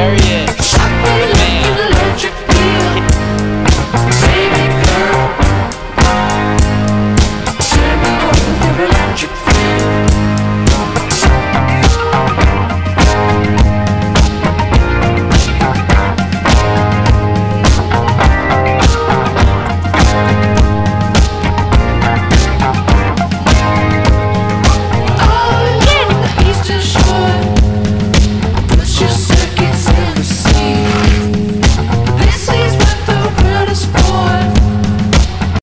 There he is.